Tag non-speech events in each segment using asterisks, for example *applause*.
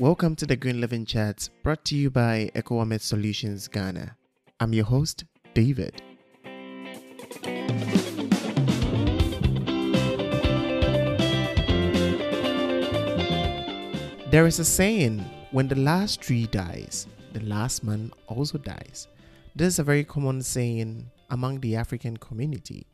Welcome to the Green Living Chats brought to you by Eco Amet Solutions Ghana. I'm your host, David. There is a saying when the last tree dies, the last man also dies. This is a very common saying among the African community,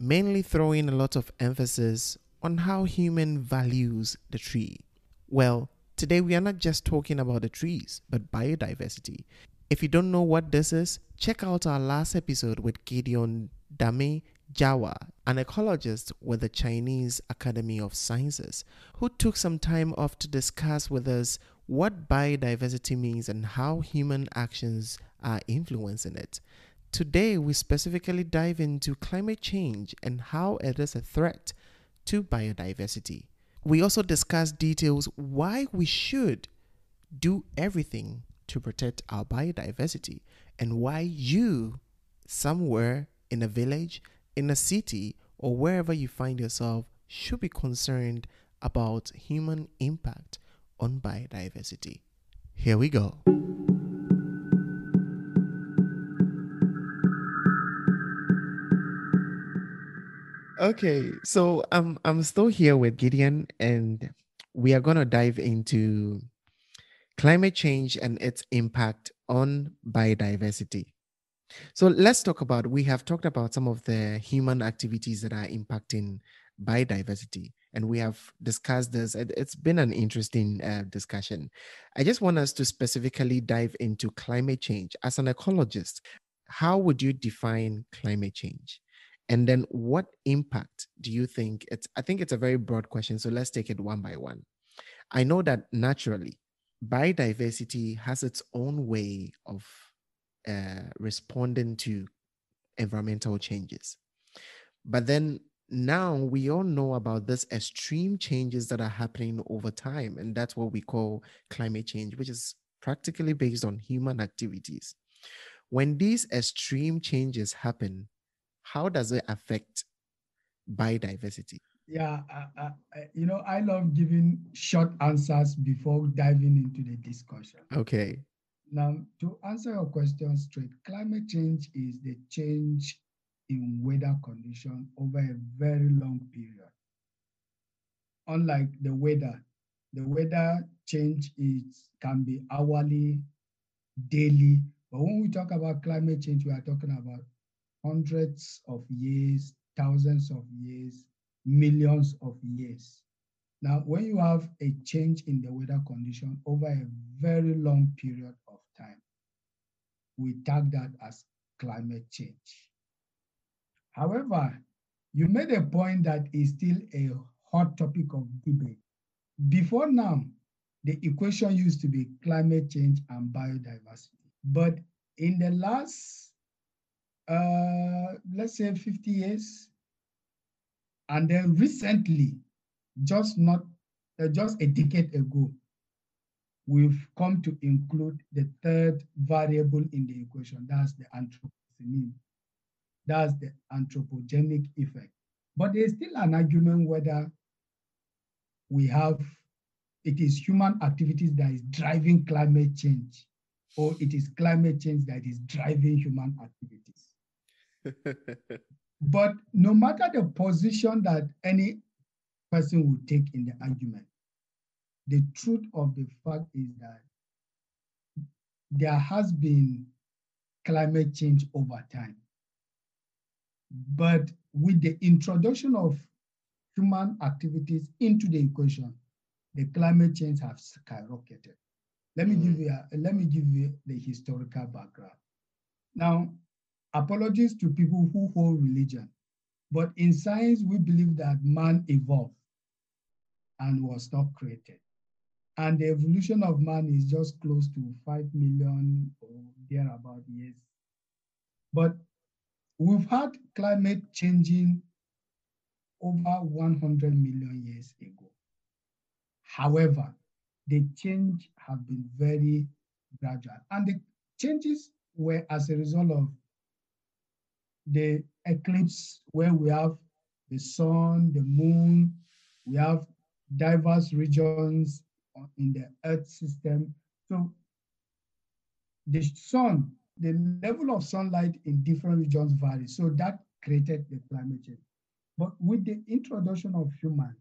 mainly throwing a lot of emphasis on how human values the tree. Well, today we are not just talking about the trees, but biodiversity. If you don't know what this is, check out our last episode with Gideon Deme Gywa, an ecologist with the Chinese Academy of Sciences, who took some time off to discuss with us what biodiversity means and how human actions are influencing it. Today, we specifically dive into climate change and how it is a threat to biodiversity. We also discuss details why we should do everything to protect our biodiversity and why you, somewhere in a village, in a city, or wherever you find yourself, should be concerned about human impact on biodiversity. Here we go. Okay, so I'm I'm still here with Gideon, and we are gonna dive into climate change and its impact on biodiversity. So let's talk about. We have talked about some of the human activities that are impacting biodiversity, and we have discussed this. It, has been an interesting uh, discussion. I just want us to specifically dive into climate change as an ecologist. How would you define climate change? And then what impact do you think it's I think it's a very broad question. So let's take it one by one. I know that naturally biodiversity has its own way of uh, responding to environmental changes. But then now we all know about this extreme changes that are happening over time. And that's what we call climate change, which is practically based on human activities. When these extreme changes happen, how does it affect biodiversity? Yeah, uh, uh, you know, I love giving short answers before diving into the discussion. Okay. Now, to answer your question straight, climate change is the change in weather condition over a very long period. Unlike the weather, the weather change is can be hourly, daily. But when we talk about climate change, we are talking about hundreds of years, thousands of years, millions of years. Now, when you have a change in the weather condition over a very long period of time, we tag that as climate change. However, you made a point that is still a hot topic of debate. Before now, the equation used to be climate change and biodiversity. But in the last uh, let's say 50 years. And then recently, just not uh, just a decade ago, we've come to include the third variable in the equation. That's the anthropocene. That's the anthropogenic effect. But there's still an argument whether we have it is human activities that is driving climate change, or it is climate change that is driving human activities but no matter the position that any person would take in the argument, the truth of the fact is that there has been climate change over time. But with the introduction of human activities into the equation, the climate change has skyrocketed. Let me mm. give you a, let me give you the historical background. Now, apologies to people who hold religion. But in science, we believe that man evolved and was not created. And the evolution of man is just close to 5 million or thereabout years. But we've had climate changing over 100 million years ago. However, the change have been very gradual. And the changes were as a result of the eclipse where we have the sun, the moon, we have diverse regions in the earth system. So the sun, the level of sunlight in different regions varies. So that created the climate change. But with the introduction of humans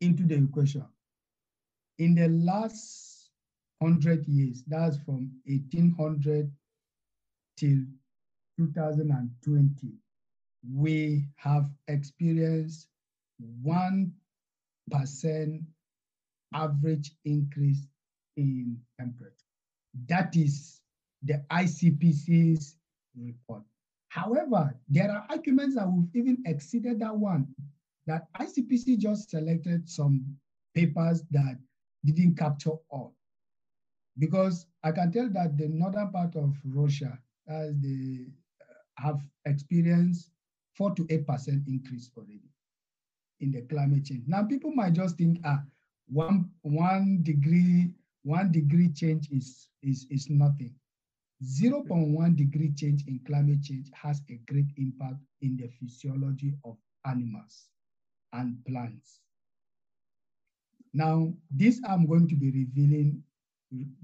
into the equation, in the last 100 years, that's from 1800 till 2020, we have experienced 1% average increase in temperature. That is the ICPC's report. However, there are arguments that we've even exceeded that one, that ICPC just selected some papers that didn't capture all. Because I can tell that the northern part of Russia, as they uh, have experienced four to eight percent increase already in the climate change. Now, people might just think, ah, one one degree one degree change is is is nothing. 0.1 degree change in climate change has a great impact in the physiology of animals and plants. Now, this I'm going to be revealing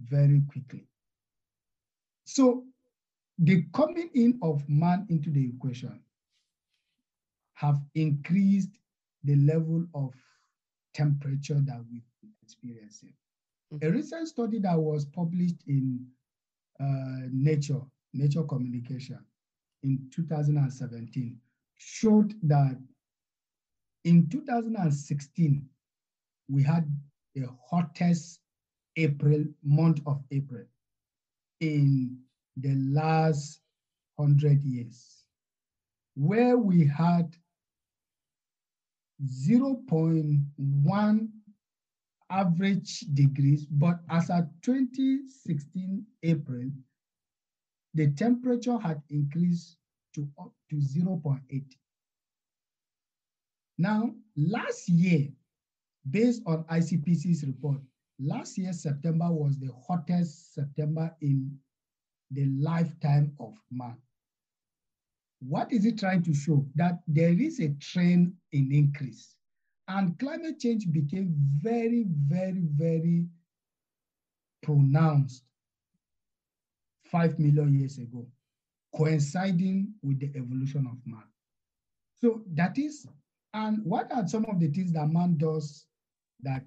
very quickly. So, the coming in of man into the equation have increased the level of temperature that we've been experiencing. Mm -hmm. A recent study that was published in uh, Nature, Nature Communication in 2017 showed that in 2016, we had the hottest April, month of April in the last 100 years, where we had 0.1 average degrees, but as at 2016 April, the temperature had increased to up to 0.8. Now, last year, based on ICPC's report, last year September was the hottest September in the lifetime of man. What is it trying to show? That there is a trend in increase. And climate change became very, very, very pronounced five million years ago, coinciding with the evolution of man. So that is, and what are some of the things that man does that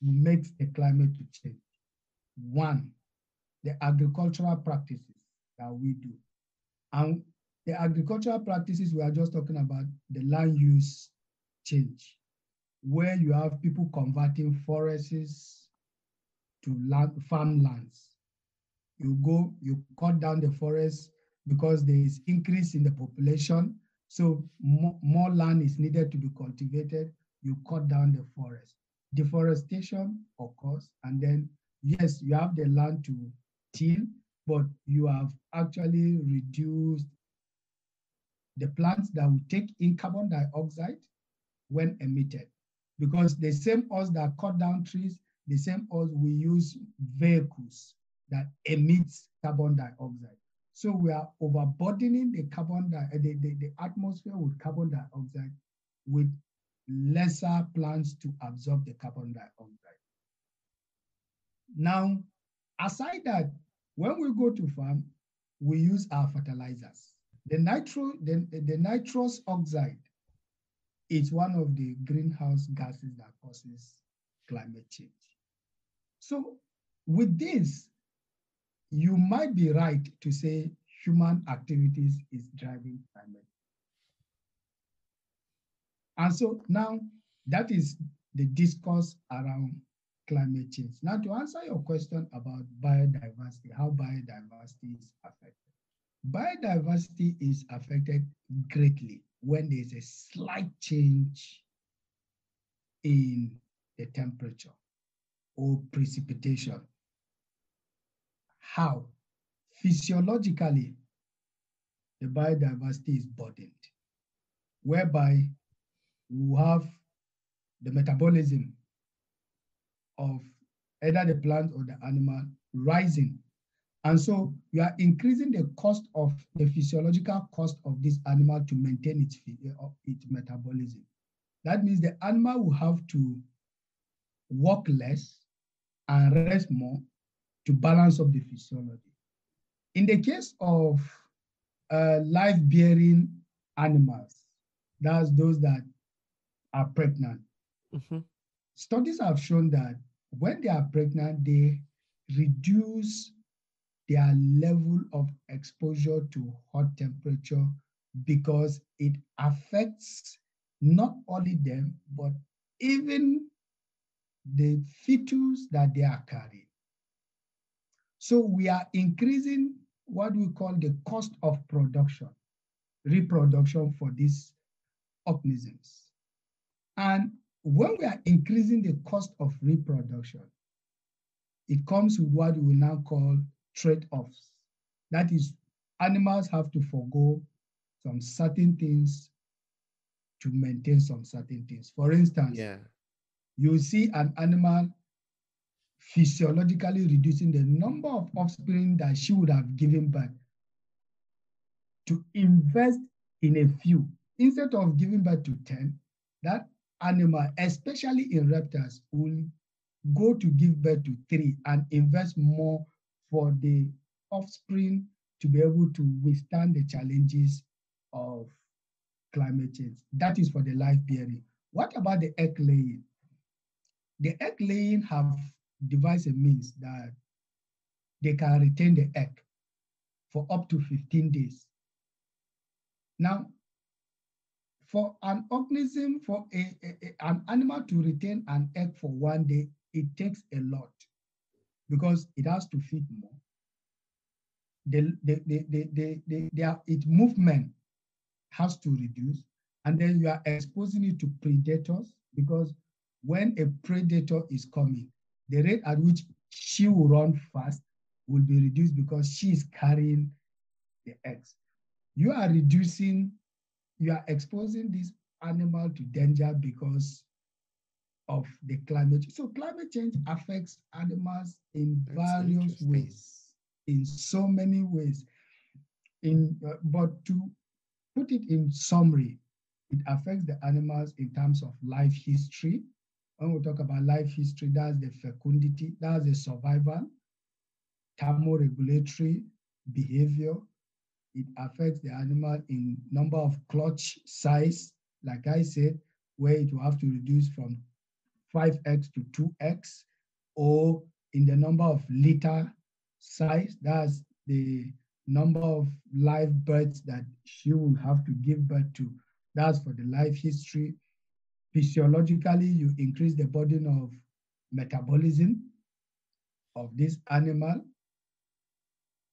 makes the climate to change? One, the agricultural practices that we do. And the agricultural practices we are just talking about, the land use change where you have people converting forests to land, farmlands. You go, you cut down the forest because there is increase in the population. So more, more land is needed to be cultivated. You cut down the forest. Deforestation occurs, and then yes, you have the land to but you have actually reduced the plants that will take in carbon dioxide when emitted because the same us that cut down trees, the same us we use vehicles that emits carbon dioxide. So we are overburdening the carbon di- the, the, the atmosphere with carbon dioxide with lesser plants to absorb the carbon dioxide. Now, aside that, when we go to farm, we use our fertilizers. The nitro, the, the nitrous oxide is one of the greenhouse gases that causes climate change. So with this, you might be right to say human activities is driving climate. And so now that is the discourse around climate change. Now to answer your question about biodiversity, how biodiversity is affected. Biodiversity is affected greatly when there's a slight change in the temperature or precipitation. How? Physiologically, the biodiversity is burdened, whereby we have the metabolism of either the plant or the animal rising and so you are increasing the cost of the physiological cost of this animal to maintain its, uh, its metabolism. That means the animal will have to work less, and rest more to balance up the physiology. In the case of uh, life-bearing animals, that's those that are pregnant. Mm-hmm. Studies have shown that when they are pregnant, they reduce their level of exposure to hot temperature because it affects not only them, but even the fetus that they are carrying. So we are increasing what we call the cost of production, reproduction for these organisms. And when we are increasing the cost of reproduction, it comes with what we now call trade-offs. That is, animals have to forego some certain things to maintain some certain things. For instance, yeah. you see an animal physiologically reducing the number of offspring that she would have given birth to invest in a few. Instead of giving birth to 10, that animal, especially in reptiles, will go to give birth to three and invest more for the offspring to be able to withstand the challenges of climate change. That is for the life bearing. What about the egg laying? The egg laying have devised a means that they can retain the egg for up to 15 days. Now, for an organism, for a, a, an animal to retain an egg for one day, it takes a lot because it has to feed more. The, the, the, the, the, the, the, its movement has to reduce. And then you are exposing it to predators because when a predator is coming, the rate at which she will run fast will be reduced because she is carrying the eggs. You are reducing, you are exposing this animal to danger because of the climate change. So climate change affects animals in That's various ways, in so many ways. In uh, but to put it in summary, it affects the animals in terms of life history. When we talk about life history, that's the fecundity, that's the survival, thermoregulatory behavior. It affects the animal in number of clutch size, like I said, where it will have to reduce from 5x to 2x, or in the number of litter size, that's the number of live births that she will have to give birth to. That's for the life history. Physiologically, you increase the burden of metabolism of this animal.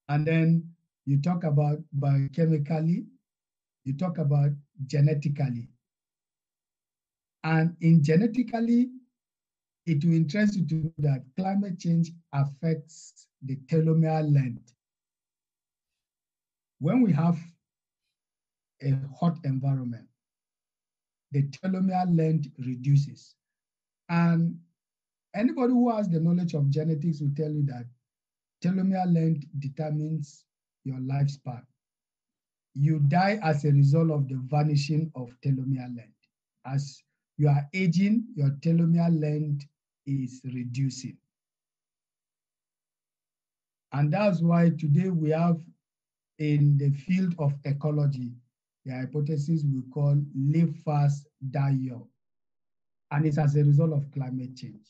And then you talk about biochemically, you talk about genetically. And in genetically, it will interest you to know that climate change affects the telomere length when we have a hot environment, the telomere length reduces. And anybody who has the knowledge of genetics will tell you that telomere length determines your lifespan. You die as a result of the vanishing of telomere length. As you are aging, your telomere length is reducing. And that's why today we have in the field of ecology, the hypothesis we call live fast, die young. And it's as a result of climate change,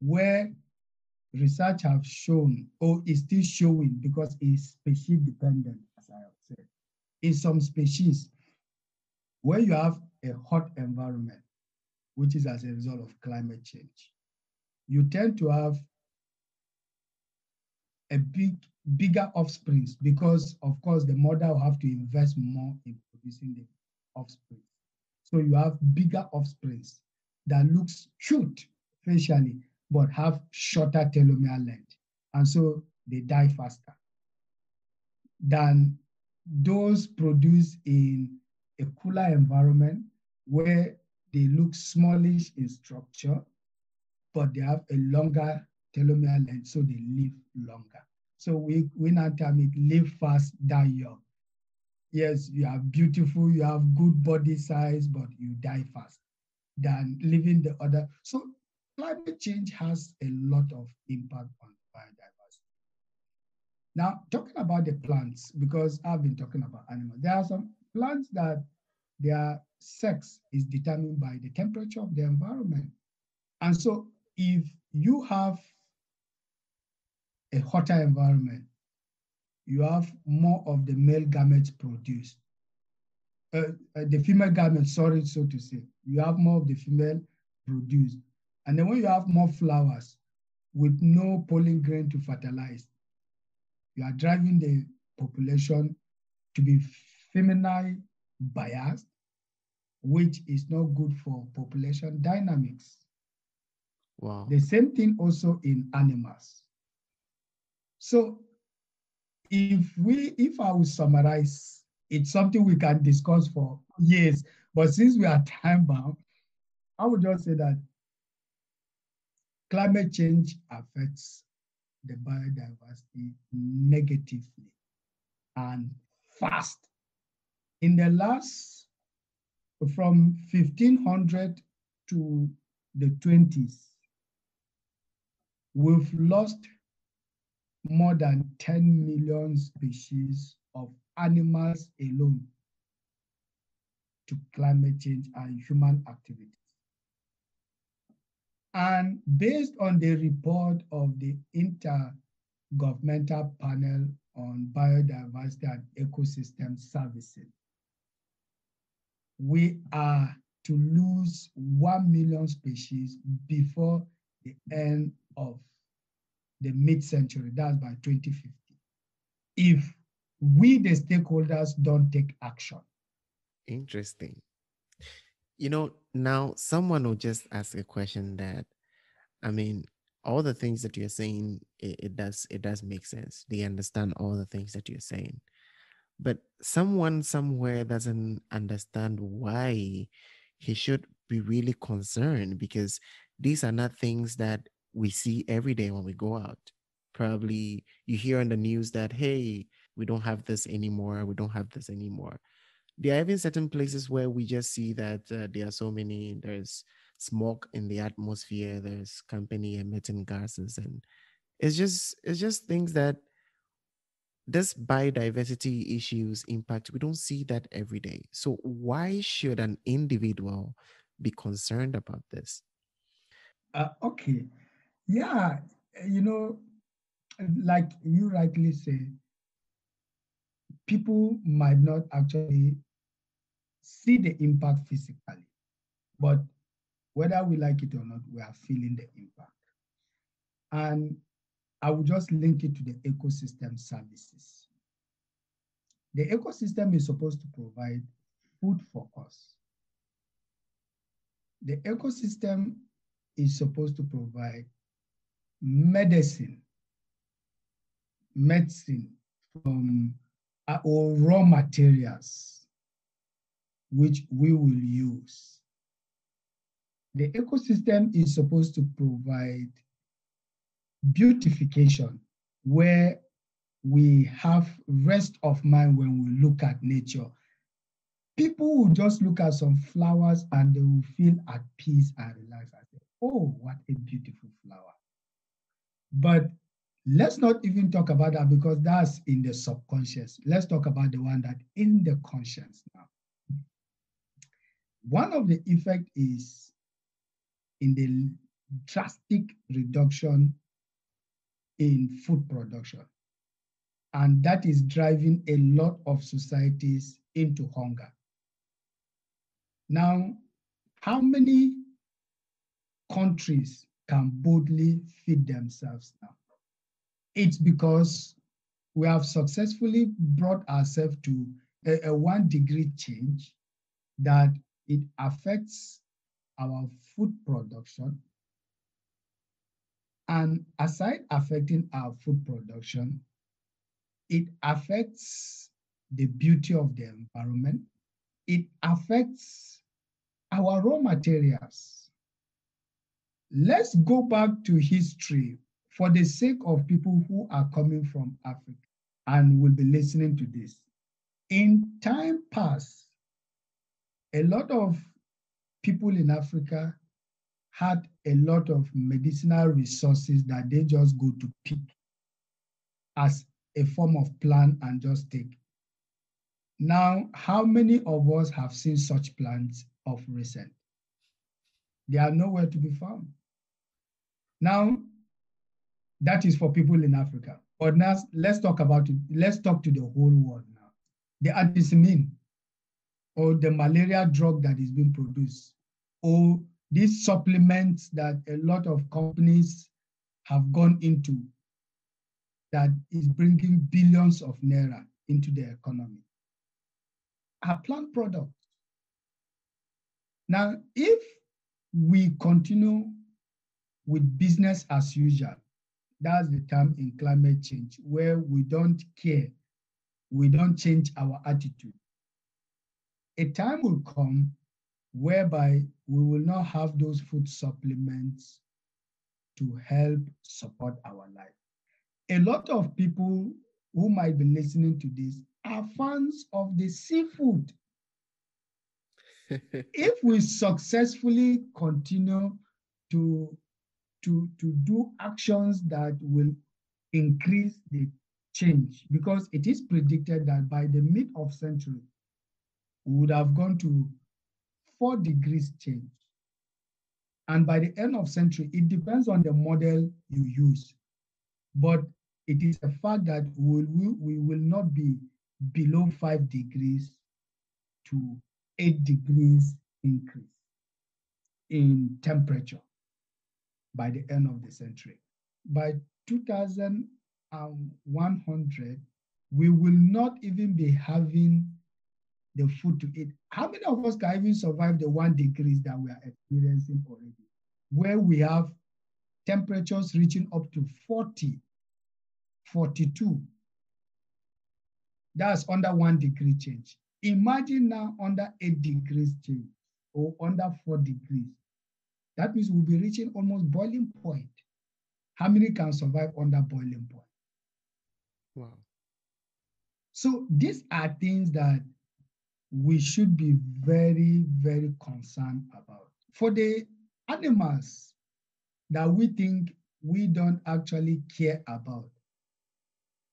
where research have shown, or is still showing because it's species dependent, as I have said. In some species, where you have a hot environment, which is as a result of climate change, you tend to have a big bigger offsprings because, of course, the mother will have to invest more in producing the offspring. So you have bigger offsprings that looks cute facially, but have shorter telomere length. And so they die faster than those produced in a cooler environment where they look smallish in structure, but they have a longer telomere length, so they live longer. So we, we now term it live fast, die young. Yes, you are beautiful, you have good body size, but you die fast than living the other. So climate change has a lot of impact on biodiversity. Now, talking about the plants, because I've been talking about animals, there are some plants that their sex is determined by the temperature of the environment. And so if you have a hotter environment, you have more of the male gametes produced. Uh, uh, the female gametes, sorry, so to say, you have more of the female produced. And then when you have more flowers with no pollen grain to fertilize, you are driving the population to be feminine biased, which is not good for population dynamics. Wow. The same thing also in animals. So if we, if I will summarize, it's something we can discuss for years, but since we are time bound, I would just say that climate change affects the biodiversity negatively and fast. In the last, from 1500 to the 20s, we've lost more than 10 million species of animals alone to climate change and human activities. And based on the report of the Intergovernmental Panel on Biodiversity and Ecosystem Services, we are to lose 1 million species before the end of the mid-century, that's by 2050, if we, the stakeholders, don't take action. Interesting. You know, now someone will just ask a question that, I mean, all the things that you're saying, it, it does it does make sense. They understand all the things that you're saying. But someone somewhere doesn't understand why he should be really concerned because these are not things that we see every day when we go out. Probably you hear on the news that, hey, we don't have this anymore. We don't have this anymore. There are even certain places where we just see that uh, there are so many, there's smoke in the atmosphere, there's company emitting gases. And it's just, it's just things that this biodiversity issues impact, we don't see that every day. So why should an individual be concerned about this? Uh, okay. Yeah, you know, like you rightly say, people might not actually see the impact physically, but whether we like it or not, we are feeling the impact. And I will just link it to the ecosystem services. The ecosystem is supposed to provide food for us. The ecosystem is supposed to provide medicine, medicine from uh, or raw materials which we will use. The ecosystem is supposed to provide beautification where we have rest of mind when we look at nature. People will just look at some flowers and they will feel at peace and relaxed and say, oh, what a beautiful flower. But let's not even talk about that because that's in the subconscious. Let's talk about the one that in the conscious now. One of the effect is in the drastic reduction in food production. And that is driving a lot of societies into hunger. Now, how many countries can boldly feed themselves now. It's because we have successfully brought ourselves to a, a one degree change that it affects our food production. And aside affecting our food production, it affects the beauty of the environment. It affects our raw materials Let's go back to history for the sake of people who are coming from Africa and will be listening to this. In time past, a lot of people in Africa had a lot of medicinal resources that they just go to pick as a form of plan and just take. Now, how many of us have seen such plants of recent? They are nowhere to be found. Now, that is for people in Africa. But now let's talk about it. Let's talk to the whole world now. The artemisinin or the malaria drug that is being produced or these supplements that a lot of companies have gone into that is bringing billions of naira into the economy are plant products. Now, if we continue with business as usual, that's the term in climate change, where we don't care, we don't change our attitude. A time will come whereby we will not have those food supplements to help support our life. A lot of people who might be listening to this are fans of the seafood. *laughs* if we successfully continue to, to, to do actions that will increase the change, because it is predicted that by the mid of century, would have gone to four degrees change. And by the end of century, it depends on the model you use. But it is a fact that we will, we will not be below five degrees to eight degrees increase in temperature by the end of the century. By 2100, we will not even be having the food to eat. How many of us can even survive the one degrees that we are experiencing already? Where we have temperatures reaching up to 40, 42. That's under one degree change. Imagine now under eight degrees change or under four degrees. That means we'll be reaching almost boiling point. How many can survive under boiling point? Wow. So these are things that we should be very, very concerned about. For the animals that we think we don't actually care about,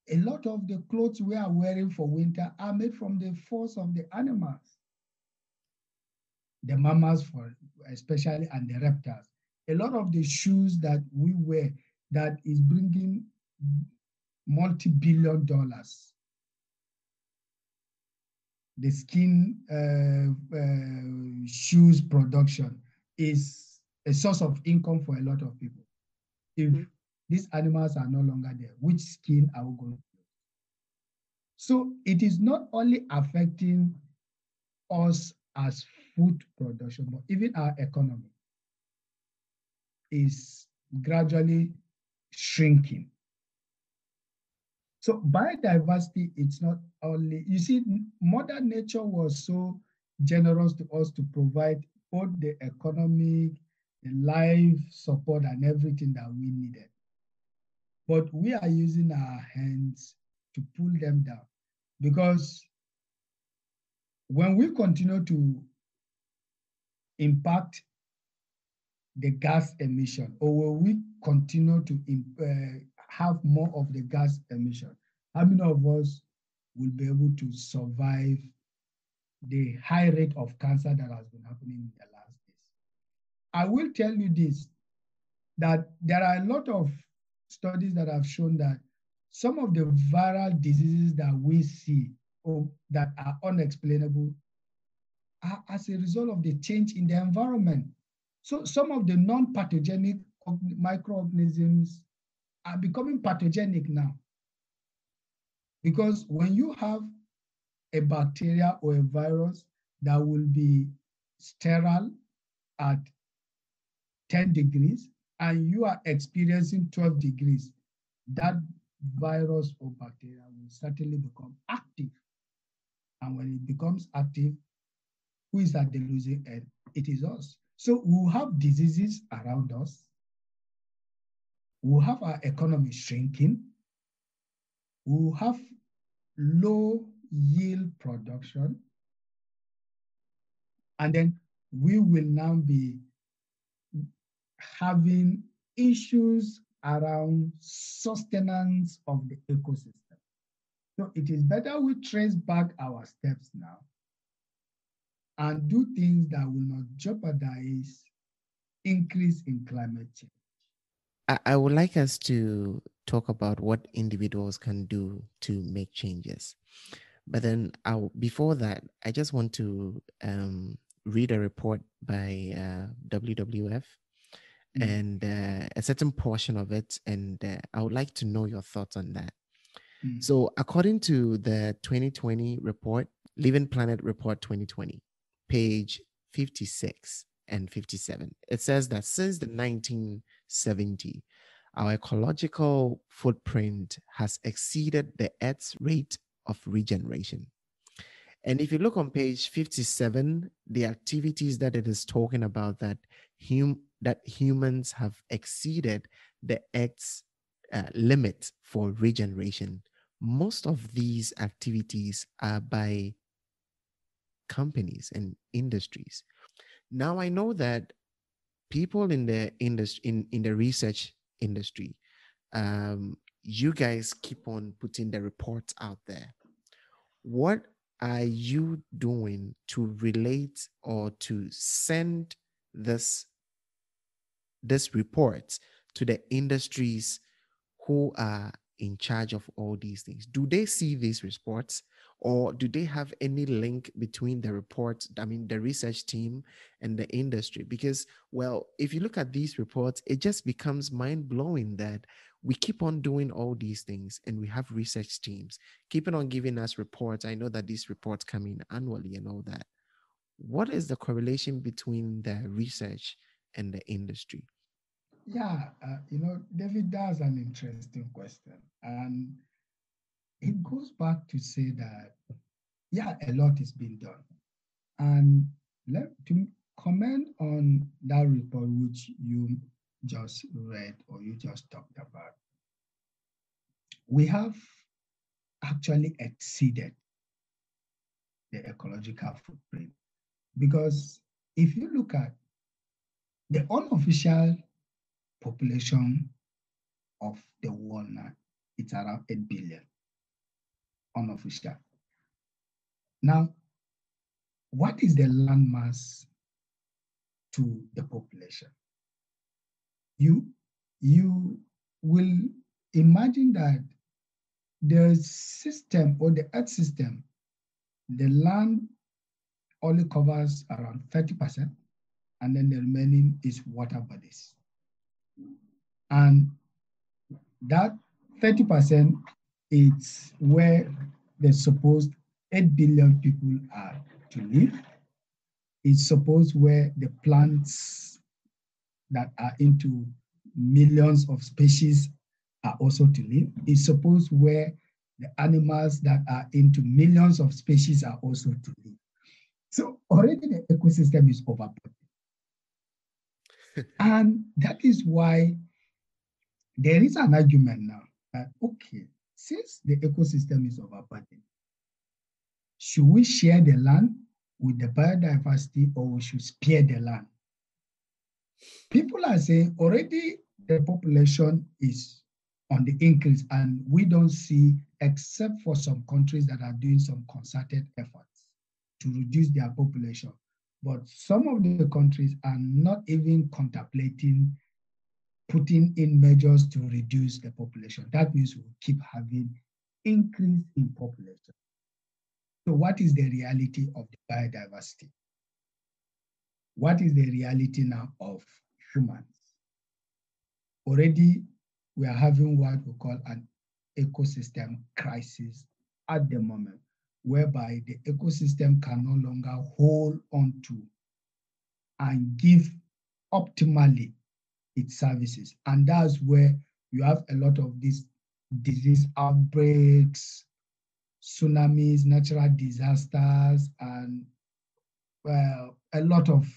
a lot of the clothes we are wearing for winter are made from the furs of the animals. The mammals, for especially, and the reptiles. A lot of the shoes that we wear that is bringing multi-billion dollars the skin uh, uh, shoes production is a source of income for a lot of people. If mm-hmm. these animals are no longer there, which skin are we going to use? So it is not only affecting us as food production, but even our economy is gradually shrinking. So biodiversity, it's not only, you see, Mother Nature was so generous to us to provide both the economic, the life support, and everything that we needed. But we are using our hands to pull them down because when we continue to impact the gas emission, or will we continue to uh, have more of the gas emission, how many of us will be able to survive the high rate of cancer that has been happening in the last days? I will tell you this, that there are a lot of studies that have shown that some of the viral diseases that we see or that are unexplainable are as a result of the change in the environment. So some of the non-pathogenic microorganisms are becoming pathogenic now. Because when you have a bacteria or a virus that will be sterile at 10 degrees and you are experiencing 12 degrees, that virus or bacteria will certainly become active. And when it becomes active, who is at the losing end? It is us. So we'll have diseases around us we'll have our economy shrinking, we'll have low yield production, and then we will now be having issues around sustenance of the ecosystem. So it is better we trace back our steps now and do things that will not jeopardize increase in climate change. I, I would like us to talk about what individuals can do to make changes. But then I'll, before that, I just want to um, read a report by uh, WWF mm. and uh, a certain portion of it. And uh, I would like to know your thoughts on that. Mm. So, according to the 2020 report, Living Planet Report 2020, page 56 and 57, it says that since the 1970, our ecological footprint has exceeded the Earth's rate of regeneration. And if you look on page 57, the activities that it is talking about that hum- that humans have exceeded the Earth's uh, limit for regeneration. Most of these activities are by companies and industries. Now I know that people in the industry in, in the research industry, um, you guys keep on putting the reports out there. What are you doing to relate or to send this this report to the industries who are in charge of all these things? Do they see these reports or do they have any link between the report, I mean, the research team and the industry? Because, well, if you look at these reports, it just becomes mind blowing that we keep on doing all these things and we have research teams keeping on giving us reports. I know that these reports come in annually and all that. What is the correlation between the research and the industry? Yeah, uh, you know, David, that's an interesting question. And it goes back to say that, yeah, a lot is being done. And let to comment on that report which you just read or you just talked about. We have actually exceeded the ecological footprint because if you look at the unofficial population of the world now, it's around 8 billion unofficial. Now, what is the landmass to the population? You, you will imagine that the system or the earth system, the land only covers around 30%, and then the remaining is water bodies. And that 30% it's where the supposed 8 billion people are to live. It's supposed where the plants that are into millions of species are also to live. It's supposed where the animals that are into millions of species are also to live. So already the ecosystem is overburdened. *laughs* and that is why there is an argument now that, okay, since the ecosystem is overburdened, should we share the land with the biodiversity or we should spare the land? People are saying already the population is on the increase and we don't see, except for some countries that are doing some concerted efforts to reduce their population. But some of the countries are not even contemplating putting in measures to reduce the population. That means we'll keep having increase in population. So what is the reality of the biodiversity? What is the reality now of humans? Already we are having what we call an ecosystem crisis at the moment, whereby the ecosystem can no longer hold on to and give optimally its services. And that's where you have a lot of these disease outbreaks, tsunamis, natural disasters, and well, a lot of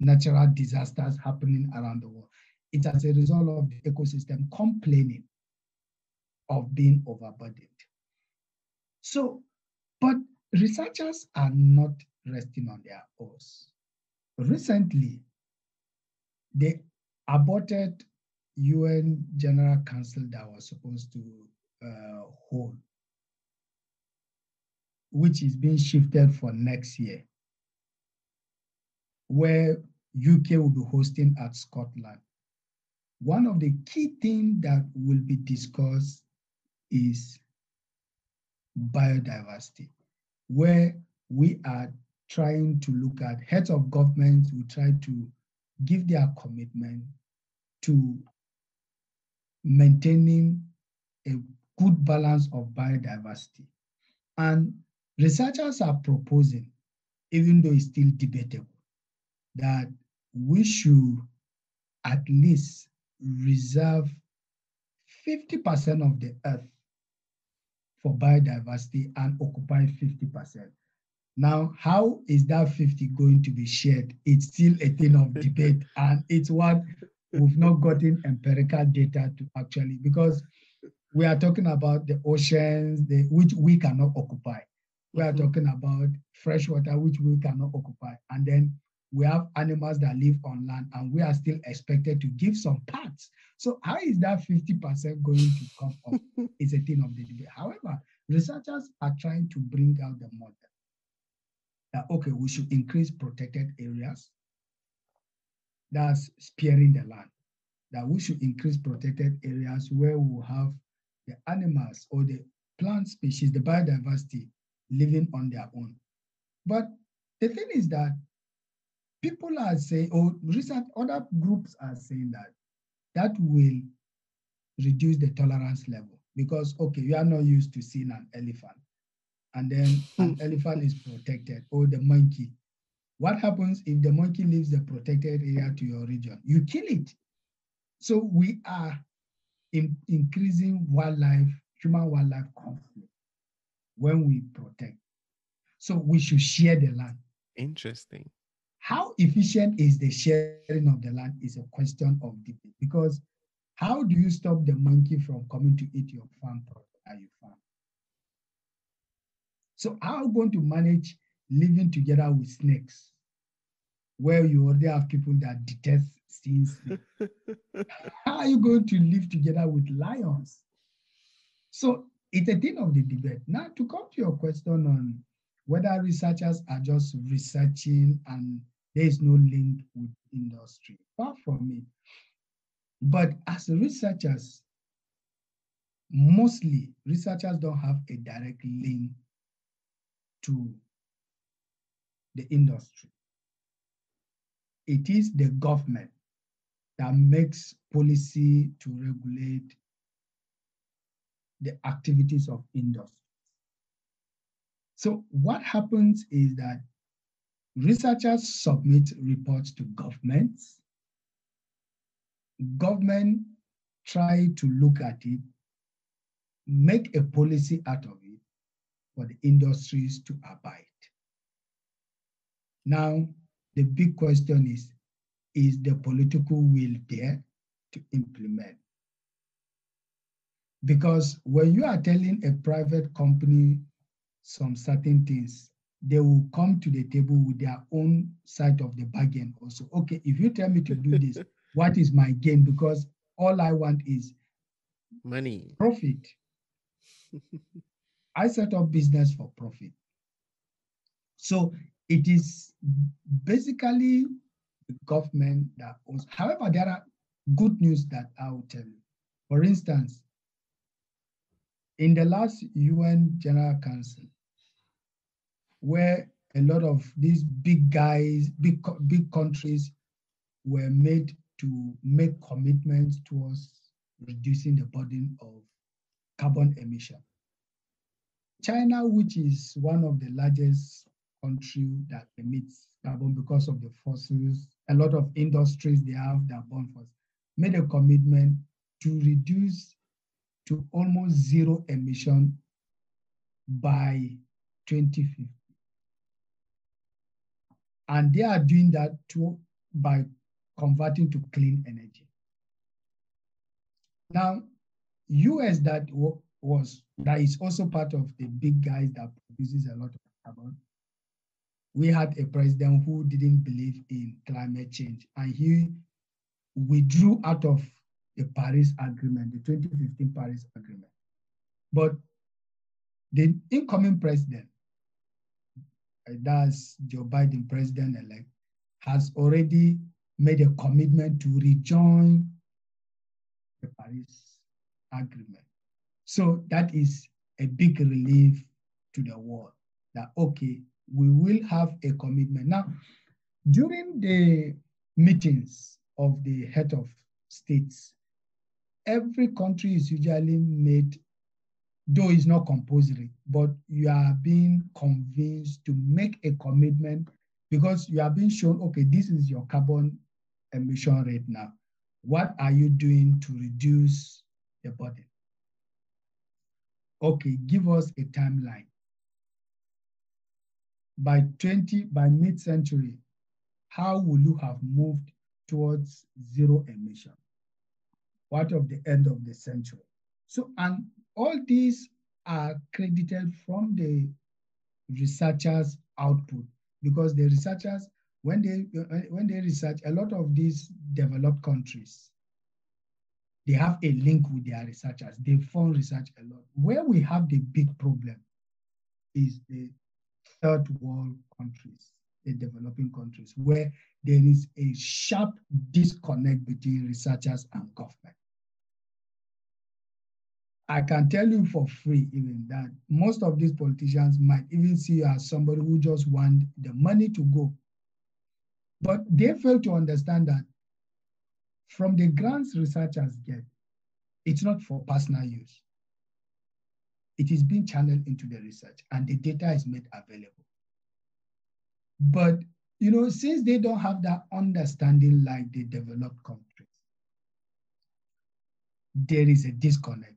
natural disasters happening around the world. It's as a result of the ecosystem complaining of being overburdened. So, but researchers are not resting on their oars. Recently, the aborted UN General Council that was supposed to uh, hold, which is being shifted for next year, where UK will be hosting at Scotland. One of the key things that will be discussed is biodiversity, where we are trying to look at heads of government We try to give their commitment to maintaining a good balance of biodiversity. And researchers are proposing, even though it's still debatable, that we should at least reserve 50% of the earth for biodiversity and occupy 50%. Now, how is that 50 going to be shared? It's still a thing of debate, *laughs* and it's what we've not gotten empirical data to actually, because we are talking about the oceans, the, which we cannot occupy. We are mm-hmm. talking about fresh water, which we cannot occupy. And then we have animals that live on land, and we are still expected to give some parts. So, how is that 50% going to come up? *laughs* it's a thing of the debate. However, researchers are trying to bring out the model that, okay, we should increase protected areas. That's sparing the land. That we should increase protected areas where we have the animals or the plant species, the biodiversity living on their own. But the thing is that people are saying, or recent other groups are saying that that will reduce the tolerance level because, okay, you are not used to seeing an elephant and then an hmm. elephant is protected or the monkey. What happens if the monkey leaves the protected area to your region? You kill it. So we are in, increasing wildlife, human wildlife conflict when we protect. So we should share the land. Interesting. How efficient is the sharing of the land is a question of debate because how do you stop the monkey from coming to eat your farm product at your farm? So how are you going to manage living together with snakes where you already have people that detest seeing snakes? *laughs* how are you going to live together with lions? So it's a thing of the debate. Now to come to your question on whether researchers are just researching and there is no link with industry, far from it. But as researchers, mostly researchers don't have a direct link to the industry. It is the government that makes policy to regulate the activities of industry. So what happens is that researchers submit reports to governments. Government try to look at it, make a policy out of it, for the industries to abide. Now, the big question is, is the political will there to implement? Because when you are telling a private company some certain things, they will come to the table with their own side of the bargain also. Okay, if you tell me to do this, *laughs* what is my gain? Because all I want is money, profit. *laughs* I set up business for profit. So it is basically the government that owns. However, there are good news that I will tell you. For instance, in the last UN General Council, where a lot of these big guys, big big countries were made to make commitments towards reducing the burden of carbon emission. China, which is one of the largest country that emits carbon because of the fossils, a lot of industries they have that burn fossil, made a commitment to reduce to almost zero emission by 2050. And they are doing that to, by converting to clean energy. Now, US that was that is also part of the big guys that produces a lot of carbon. We had a president who didn't believe in climate change, and he withdrew out of the Paris Agreement, the 2015 Paris Agreement. But the incoming president, that's Joe Biden, president elect, has already made a commitment to rejoin the Paris Agreement. So that is a big relief to the world that, okay, we will have a commitment. Now, during the meetings of the head of states, every country is usually made, though it's not compulsory, but you are being convinced to make a commitment because you are being shown, okay, this is your carbon emission rate now. What are you doing to reduce the burden? Okay, give us a timeline. By 20, by mid-century, how will you have moved towards zero emission? What of the end of the century? So, and all these are credited from the researchers' output because the researchers, when they when they research, a lot of these developed countries, they have a link with their researchers. They fund research a lot. Where we have the big problem is the third world countries, the developing countries, where there is a sharp disconnect between researchers and government. I can tell you for free even that most of these politicians might even see you as somebody who just want the money to go. But they fail to understand that from the grants researchers get, it's not for personal use. It is being channeled into the research and the data is made available. But you know, since they don't have that understanding like the developed countries, there is a disconnect.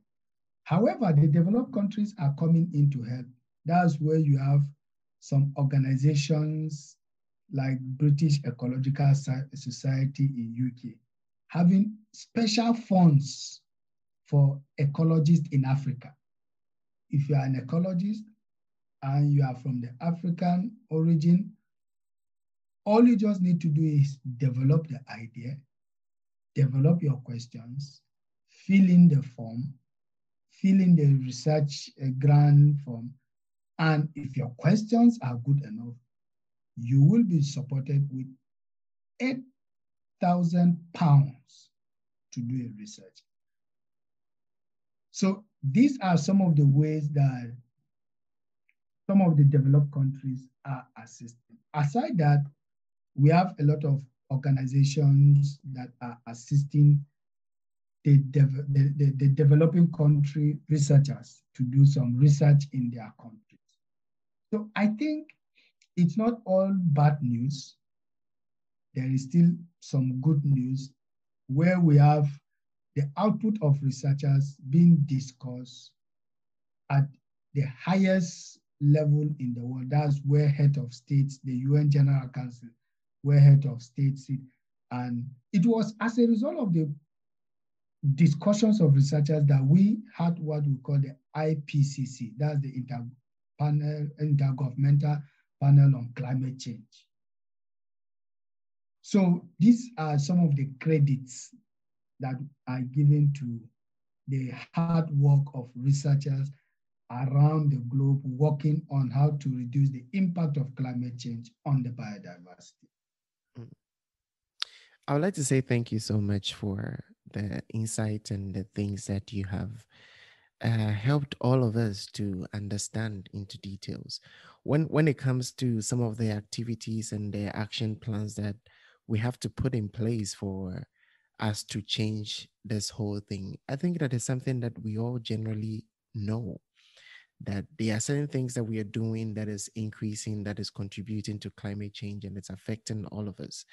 However, the developed countries are coming in to help. That's where you have some organizations like British Ecological Society in UK having special funds for ecologists in Africa. If you are an ecologist and you are from the African origin, all you just need to do is develop the idea, develop your questions, fill in the form, fill in the research uh, grant form, and if your questions are good enough, you will be supported with 8,000 pounds to do a research. So these are some of the ways that some of the developed countries are assisting. Aside that, we have a lot of organizations that are assisting the, the, the, the, developing country researchers to do some research in their countries. So I think it's not all bad news. There is still some good news where we have the output of researchers being discussed at the highest level in the world. That's where head of states, the UN General Council, where head of states sit. And it was as a result of the discussions of researchers that we had what we call the IPCC, that's the Inter panel, Intergovernmental Panel on Climate Change. So these are some of the credits that are given to the hard work of researchers around the globe working on how to reduce the impact of climate change on the biodiversity. Mm. I would like to say thank you so much for the insight and the things that you have uh, helped all of us to understand into details. When when it comes to some of the activities and the action plans that we have to put in place for us to change this whole thing, I think that is something that we all generally know that there are certain things that we are doing that is increasing, that is contributing to climate change, and it's affecting all of us.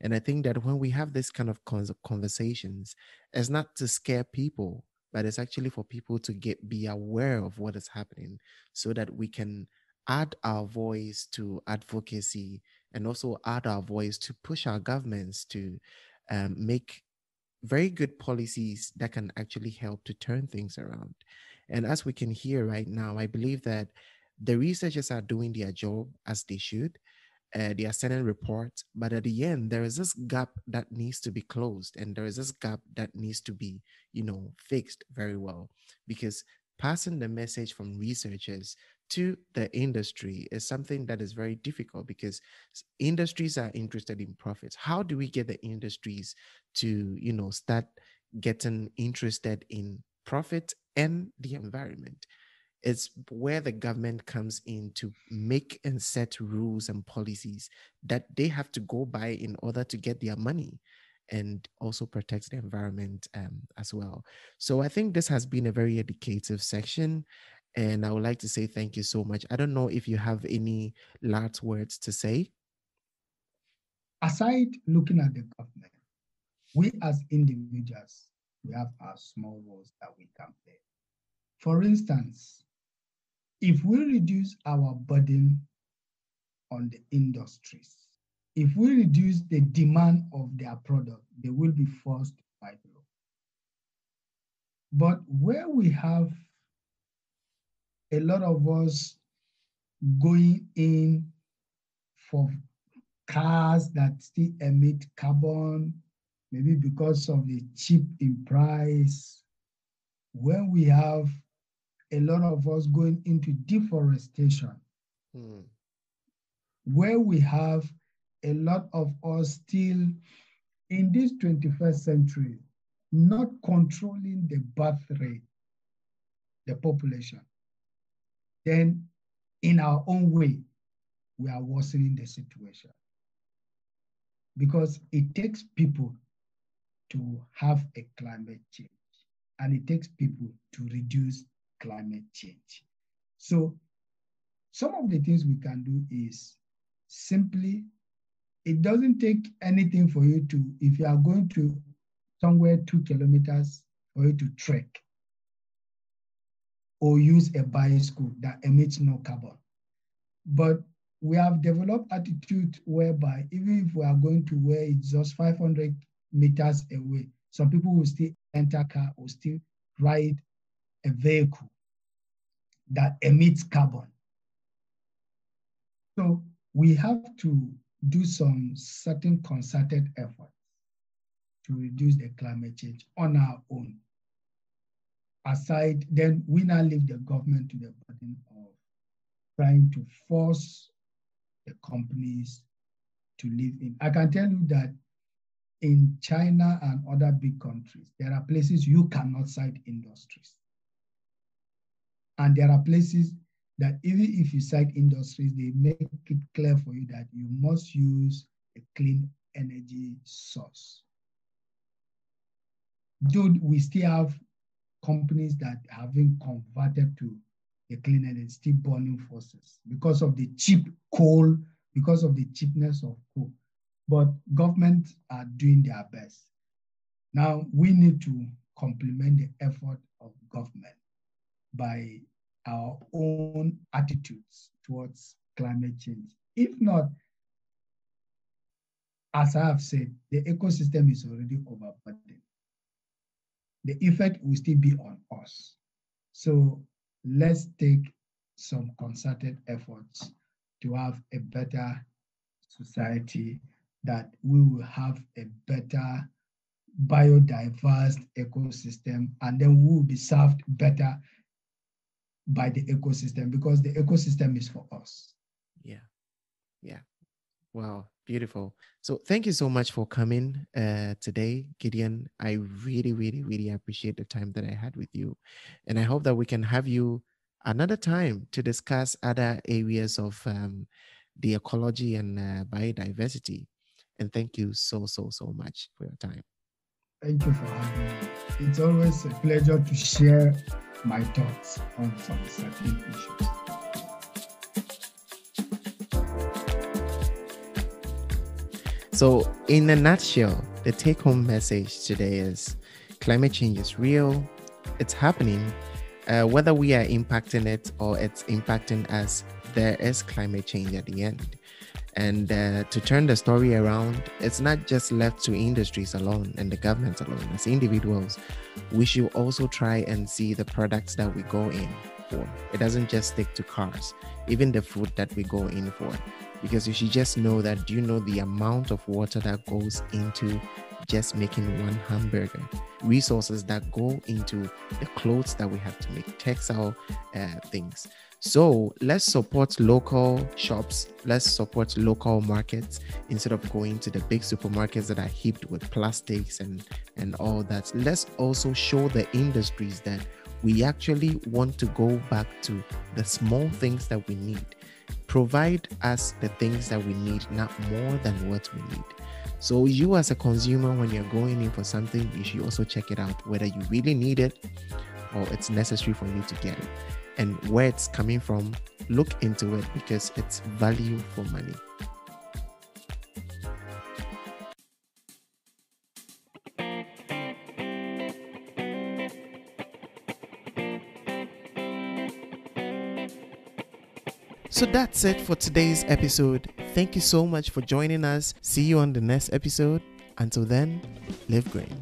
And I think that when we have this kind of conversations, it's not to scare people, but it's actually for people to get be aware of what is happening, so that we can add our voice to advocacy and also add our voice to push our governments to um, make very good policies that can actually help to turn things around. And as we can hear right now, I believe that the researchers are doing their job as they should. uh, they are sending reports, but at the end, there is this gap that needs to be closed, and there is this gap that needs to be, you know, fixed very well. Because passing the message from researchers to the industry is something that is very difficult because industries are interested in profits. How do we get the industries to, you know, start getting interested in profit and the environment? It's where the government comes in to make and set rules and policies that they have to go by in order to get their money and also protect the environment um, as well. So I think this has been a very educative section. And I would like to say thank you so much. I don't know if you have any last words to say. Aside looking at the government, we as individuals, we have our small roles that we can play. For instance, if we reduce our burden on the industries, if we reduce the demand of their product, they will be forced to buy below. But where we have a lot of us going in for cars that still emit carbon, maybe because of the cheap in price, when we have a lot of us going into deforestation, hmm. where we have a lot of us still in this 21st century not controlling the birth rate, the population, then in our own way, we are worsening the situation. Because it takes people to have a climate change, and it takes people to reduce climate change. So some of the things we can do is simply, it doesn't take anything for you to, if you are going to somewhere two kilometers for you to trek or use a bicycle that emits no carbon. But we have developed attitude whereby even if we are going to where it's just 500 meters away, some people will still enter car or still ride a vehicle that emits carbon. So we have to do some certain concerted efforts to reduce the climate change on our own. Aside, then we now leave the government to the burden of trying to force the companies to live in. I can tell you that in China and other big countries, there are places you cannot site industries. And there are places that even if you site industries, they make it clear for you that you must use a clean energy source. Dude, we still have companies that have been converted to the clean energy, still burning forces because of the cheap coal, because of the cheapness of coal. But governments are doing their best. Now we need to complement the effort of government by our own attitudes towards climate change. If not, as I have said, the ecosystem is already overburdened. The effect will still be on us. So let's take some concerted efforts to have a better society that we will have a better biodiverse ecosystem and then we will be served better by the ecosystem because the ecosystem is for us. Yeah. Yeah. Wow. Beautiful. So thank you so much for coming uh, today, Gideon. I really, really, really appreciate the time that I had with you. And I hope that we can have you another time to discuss other areas of um, the ecology and uh, biodiversity. And thank you so, so, so much for your time. Thank you for having me. It's always a pleasure to share my thoughts on some certain issues. So, in a nutshell, the take home message today is climate change is real, it's happening. Uh, whether we are impacting it or it's impacting us, there is climate change at the end. And uh, to turn the story around, it's not just left to industries alone and the government alone. As individuals, we should also try and see the products that we go in for. It doesn't just stick to cars, even the food that we go in for. Because you should just know that you know the amount of water that goes into just making one hamburger? Resources that go into the clothes that we have to make textile uh, things. So let's support local shops. Let's support local markets instead of going to the big supermarkets that are heaped with plastics and and all that. Let's also show the industries that we actually want to go back to the small things that we need provide us the things that we need, not more than what we need. So, you as a consumer, when you're going in for something, you should also check it out whether you really need it or it's necessary for you to get it. And where it's coming from, look into it because it's value for money. So that's it for today's episode. Thank you so much for joining us. See you on the next episode. Until then, live green.